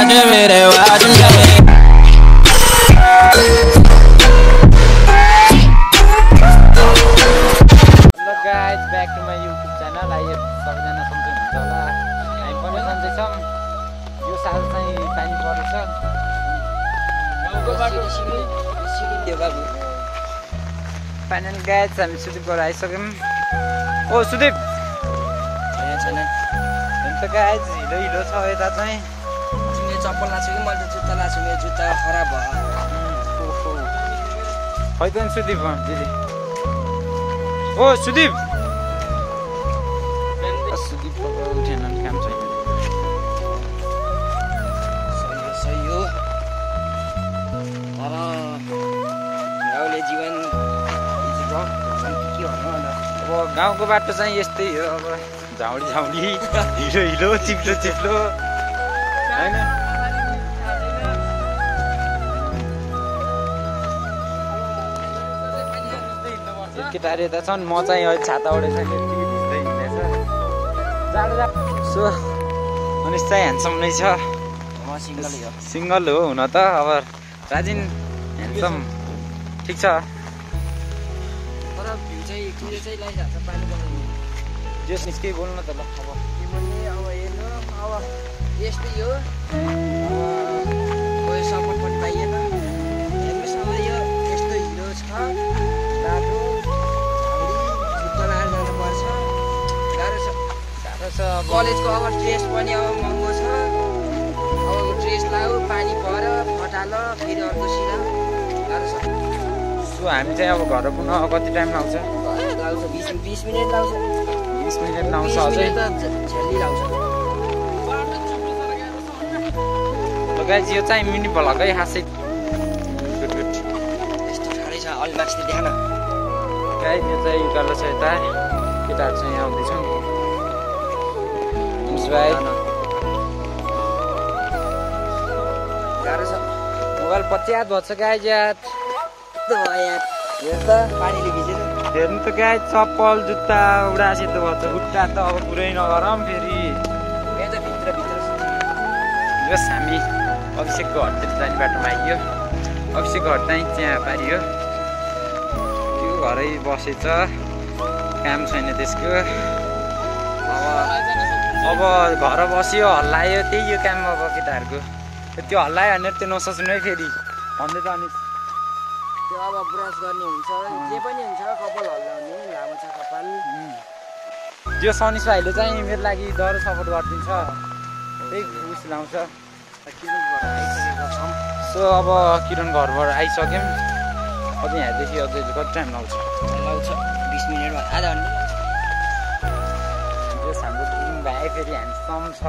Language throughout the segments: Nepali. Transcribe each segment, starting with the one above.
watching watching me. Hello guys back to my YouTube channel अहिले सबैजना सन्चै हुनुहुन्छ होला। हामी पनि सन्चै छौँ यो साल चाहिँ पानी परेछ फाइनल गाइज हामी सुदीपबाट आइसक्यौँ। ओ सुदीप! अन्त गाइज हिलो हिलो छ यता चाहिँ। चप्पल लाएको कि? मैले जुत्ता लाएको मेरो जुत्ता खराब भयो। खै त नि सुदीप दिदी। ओ सुदीप! सुदीप उठेन काम छैन। सही हो सही हो। तर गाउँले जीवन के भन्नु अब गाउँको बाटो चाहिँ यस्तै हो अब झाउडी झाउडी हिलो हिलो चिप्लो चिप्लो होइन? केटाहरू यता छन्। म चाहिँ अहिले छाता ओढेर चाहिँ यति भिज्दै हिँड्दैछ जाडो जा। सो मनिष चाहिँ ह्यान्डसम नै छ। सिङ्गलै हो। हुन त। अब राजिन ह्यान्डसम ठिक छ। जस निस्कै बोल्नु त ल। अब यस्तै हो। कलेजको अब ड्रेस पनि अब महँगो छ अब ड्रेस पानी फटाल फेरि सो हामी चाहिँ अब घर पुग्न कति टाइम लाग्छ लाउँछ? बिस बिस मिनट लाउँछ। बिस मिनट लाउँछ बिस अझै? मिनट त झ- झ्याली लाउँछ गाइज यो चाहिँ मिनी भलकै खासै गुड गुड। यस्तो ठाडै छ अलि माथि ध्यान गाइज यो चाहिँ उकालो छ यता। केटाहरू चाहिँ हुन्छ भाइ गाह्रो छ मोबाइल पच्यात भएको छ गाइज याद यस्तो भयो यहाँ हेर त पानीले भिजेर हेर्नु त गाइज चप्पल जुत्ता उडा सेतो भएको छ खुट्टा त अब पुरै नगरौँ फेरि। जस हामी अभिषेकको घरतिर जाने बाटोमा आइयो। अभिषेकको घर चाहिँ चिया पारियो। त्यो घरै बसेछ काम छैन त्यसको। अब अब घर बस्यो हल्लायो त्यही यो काम अब केटाहरूको। त्यो हल्लायो भने त्यो नसोच्नु है फेरि। भन्दै त अनि त्यो अब ब्रस गर्ने हुन्छ जे पनि हुन्छ कपाल हल्लाउने लामो छ कपाल। त्यो सनिस भाइले चाहिँ मेरो लागि डर सपोर्ट गरिदिन्छ। त्यही उस लाउँछ। सो अब किरण घरबाट आइसक्यौँ। अझै यहाँदेखि अझै कति टाइम लाउँछ? लाउँछ बिस मिनटमा आधा घन्टा। भाइ फेरि ह्यान्डसम छ।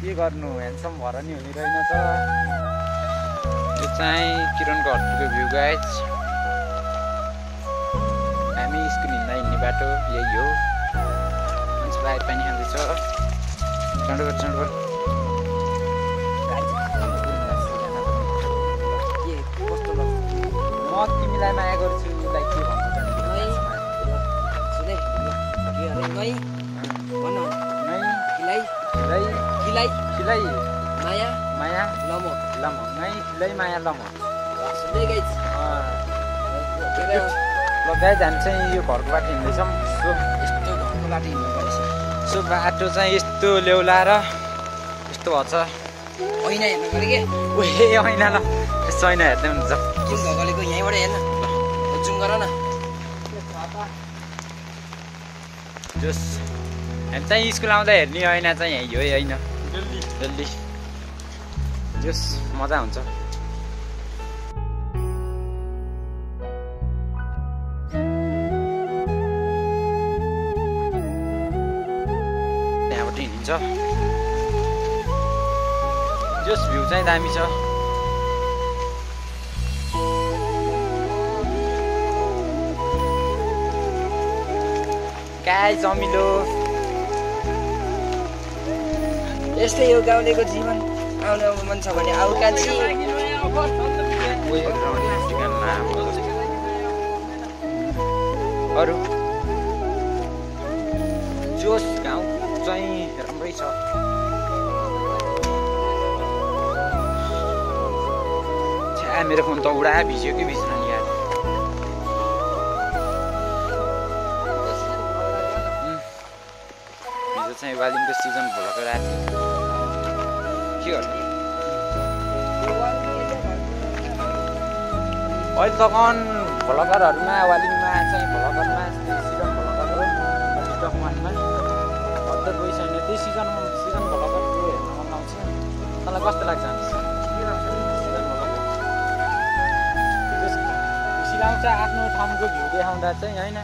के गर्नु? ह्यान्डसम भएर नि हुने रहेन त। यो चाहिँ किरणको घरको भ्यू गाइज हामी स्कुल हिँड्दा हिँड्ने बाटो यही हो। भाइ पानी खाँदैछ। कस्तो लाग्छ? म तिमीलाई माया गर्छु। खिलाइ खिलै माया माया लमो लम नै खिलै माया लम सुन्दै गाइज ल गाई हामी चाहिँ यो घरको बाटो हिँड्दैछौँ सो यस्तो घरको बाटो हिँड्नु पर्छ सो बाटो चाहिँ यस्तो ल्याउलाएर यस्तो भएको छ ऐना हेर्नु पऱ्यो के उहे होइन ल यस्तो ऐना हेर्दै हुन्छ जुन भगलेको यहीँबाट हेर्न जुन गर न जोस हामी चाहिँ स्कुल आउँदा हेर्ने ऐना चाहिँ यहीँ हो होइन जल्दी जोस मजा हुन्छ। त्यहाँबाट हिँडिन्छ। जोस भ्यू चाहिँ दामी छ। काय जमिलो। यस्तै यो गाउँलेको जीवन आउन मन छ भने आऊ कान्छी अरू जोस गाउँ चाहिँ राम्रै छ। मेरो फोन त उडा भिज्यो कि भिज्नु नि यार हिजो चाहिँ वालिङको सिजन भोलको राति। के गर्नु? अहिले त कन भ्लगरहरूमा वालिङमा चाहिँ भ्लगरमा सिजन टिकटक वानमा अन्त कोही छैन। त्यही सिजन सिजन भ्लगरको हेर्न मन आउँछ तँलाई कस्तो लाग्छ? सिजन भ्लगर खुसी लाउँछ आफ्नो ठाउँको भ्यू देखाउँदा चाहिँ होइन?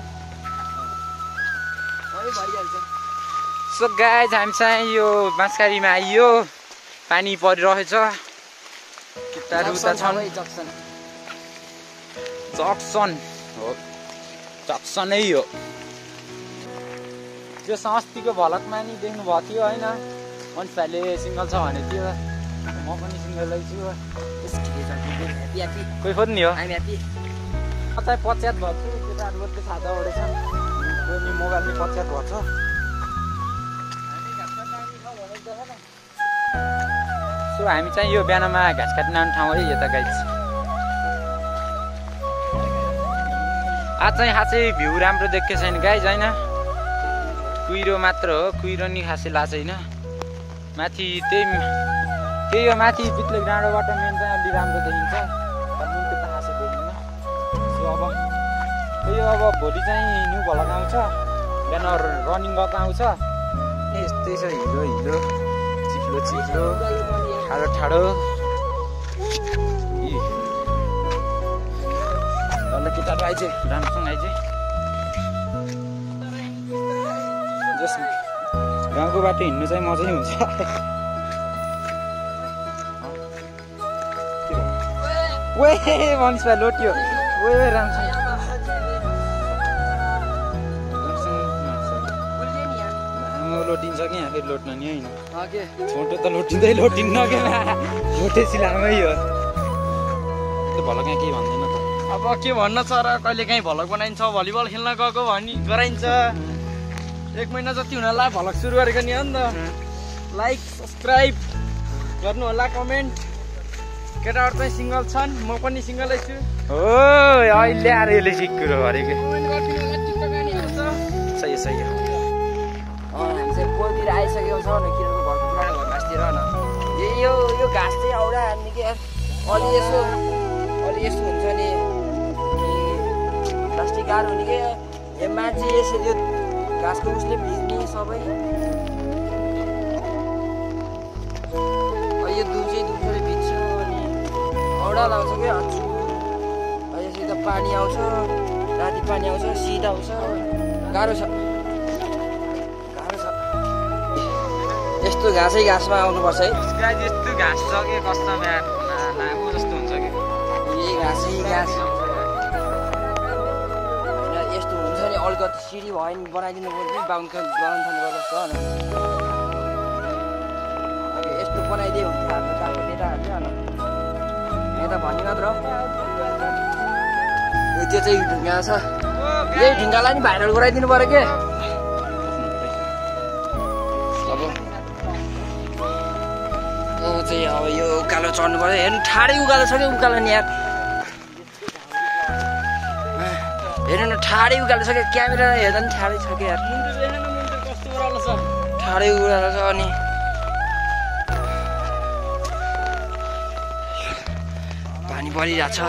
सो गाइज हामी चाहिँ यो बाँसकारीमा आइयो पानी परिरहेछ जक्सन हो जक्सनै हो त्यो अस्तिको भलकमा नि देख्नु भएको थियो होइन भाइले सिङ्गल छ भने थियो म पनि सिङ्गलै छु कोही पनि नि हो चाहिँ पच्यात भएको छु केटाहरू मात्रै छाता नि मोबाइलले पच्यात भएको छ सो हामी चाहिँ यो बिहानमा घाँस काट्न आउने ठाउँ है यता गाइज आज चाहिँ खासै भ्यू राम्रो देखेको छैन गाइज होइन? कुहिरो मात्र हो कुहिरो नि खासै लाएको छैन माथि त्यही त्यही हो माथि पित्ले डाँडोबाट मेन चाहिँ अलि राम्रो देखिन्छ। तर मुन त्यता खासै देखिन्न। सो अब हो अब भोलि चाहिँ न्यु भलक आउँछ। बिहान रनिङ गएको आउँछ। यस्तै छ हिलो हिलो चिप्लो चिप्लो। ठाडो ठाडो। इ। ल केटाहरू आइज राम्रोसँग आइज जस गाउँको बाटो हिँड्नु चाहिँ मजै हुन्छ। वे मनिष भाइ लोटियो। वे वे राम्रोसँग लोटिन्छ कि यहाँ फेरि लोट्न नि होइन? छोटो त लोटिँदै लोटिन्न क्या लोटे सिलामै हो। त्यो भल कहाँ केही भन्दैन त। अब के भन्न छ र कहिले काहीँ भलक बनाइन्छ भलिबल खेल्न गएको भनी गराइन्छ। एक महिना जति हुनलाई भलक सुरु गरेको नि हो नि त। लाइक सब्सक्राइब गर्नु होला कमेन्ट केटाहरू चाहिँ सिङ्गल छन् म पनि सिङ्गलै छु। हो अहिले आएर यसले सिक कुरो गरेको सही हो, सही हो। पोलतिर आइसकेको छ न किनको घरको पुरानो घर घाँसतिर न यो यो घाँस चाहिँ औडा हामी के? अलि यसो अलि यस्तो हुन्छ नि। प्लास्टिक गाह्रो हुने के? मान्छे यसरी यो घाँसको उसले भिज्ने सबै। यो दुध दुधले भिज्छ अनि औडा लाउँछ क्या अब यसरी त पानी आउँछ राति पानी आउँछ शीत आउँछ। गाह्रो छ। यस्तो घाँसै घाँसमा आउनुपर्छ है। यस्तो घाँस छ कि कस्तो लामो जस्तो हुन्छ कि? यही घाँसै घाँस। होइन यस्तो हुन्छ नि अलिकति सिडी भयो नि बनाइदिनु पर्छ नि बाहुन बनाउनु थाल्नु अब यस्तो बनाइदिए हुन्थ्यो हाम्रो त अब नेताहरूले होइन। नेता भन्ने मात्र हो। त्यो चाहिँ ढुङ्गा छ। यही ढुङ्गालाई नि भाइरल गराइदिनु पऱ्यो के? चाहिँ अब यो उकालो चढ्नु पर्यो हेर्नु ठाडै उकालो छ कि उकालो नि यार हेर्नु न ठाडै उकालो छ कि क्यामेरा हेर्दा नि ठाडै छ कि यार ठाडै उकालो छ अनि पानी परिरहेको छ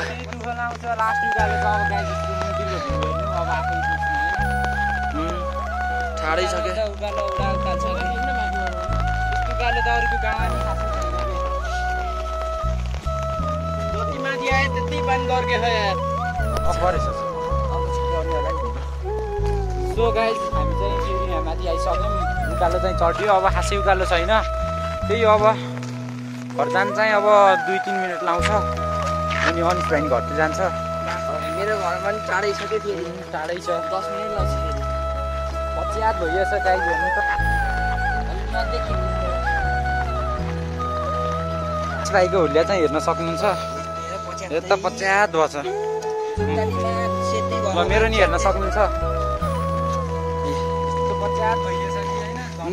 उकालो छ पानी यार। सो गाइज हामी चाहिँ फेरि यहाँ माथि आइसक्यौँ। उकालो चाहिँ चढ्यो। अब खासै उकालो छैन। त्यही अब। घर जानु चाहिँ अब दुई तिन मिनट लाउँछ। अनि अनिस भाइ नि घरतिर जान्छ। मेरो घरमा नि टाढै छ फेरि। टाढै छ। दस मिनट फेरि। पच्यात भइएछ गाई हेर्नु त। भाइको हुलिया चाहिँ हेर्न सक्नुहुन्छ। यो त पच्यात भएछ मेरो नि हेर्न सक्नुहुन्छ।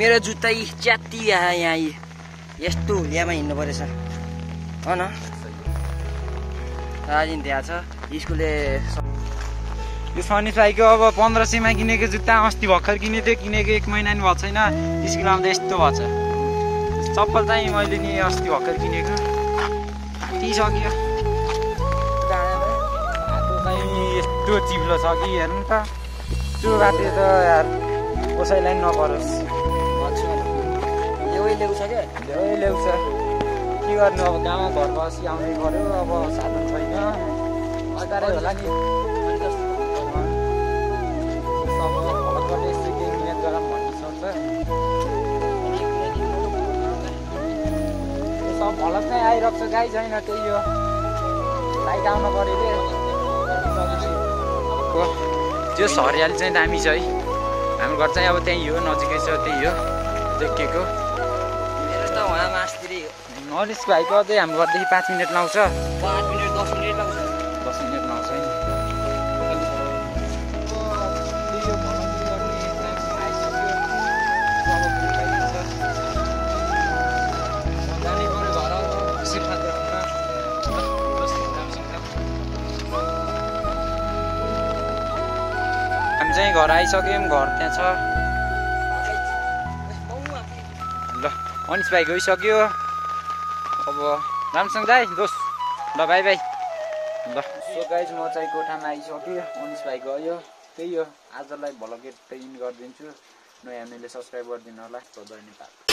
मेरो जुत्ता यी च्यात्ती यहाँ यहाँ यस्तो हुलियामा हिँड्नु परेछ हो न? दार्जिलिङ त्यहाँ छ। स्कुलले यो सनिस भाइको अब पन्ध्र सयमा किनेको जुत्ता अस्ति भर्खर किनेको थियो किनेको एक महिना नि भएको छैन। स्कुल आउँदा यस्तो भएको छ। चप्पल चाहिँ मैले नि अस्ति भर्खर किनेको। सक्यो यस्तो चिप्लो छ कि हेर्नु त। त्यो बाटो त यार कसैलाई नपरोस्। ल्याउ ल्याउँछ क्या। ल्याउ ल्याउँछ के गर्नु अब गाउँमा घर बसी आउनै पऱ्यो अब साधन छैन। अगाडि होला नि। त्यो भलक नै आइरहेको छ गाई छैन त्यही हो। लाइट आउनु पऱ्यो रे त्यो हरियाली चाहिँ दामी छ है। हाम्रो घर चाहिँ अब त्यहीँ हो नजिकै छ त्यही हो। देखेको। मेरो त उहाँ मासतिरै नरिस भाइको अझै हाम्रो घरदेखि पाँच मिनट लाउँछ। घर आइसक्यौँ घर त्यहाँ छ। ल अनिस भाइ गइसक्यो। अब रामसँग दाइ दोस ल बाई बाई। ल। सो गाइज म चाहिँ कोठामा आइसक्यो। अनिस भाइ गयो। त्यही हो। आजलाई भलगेट इन गरिदिन्छु। नयाँ हामीले सब्सक्राइब गरिदिनु होला। नेपाल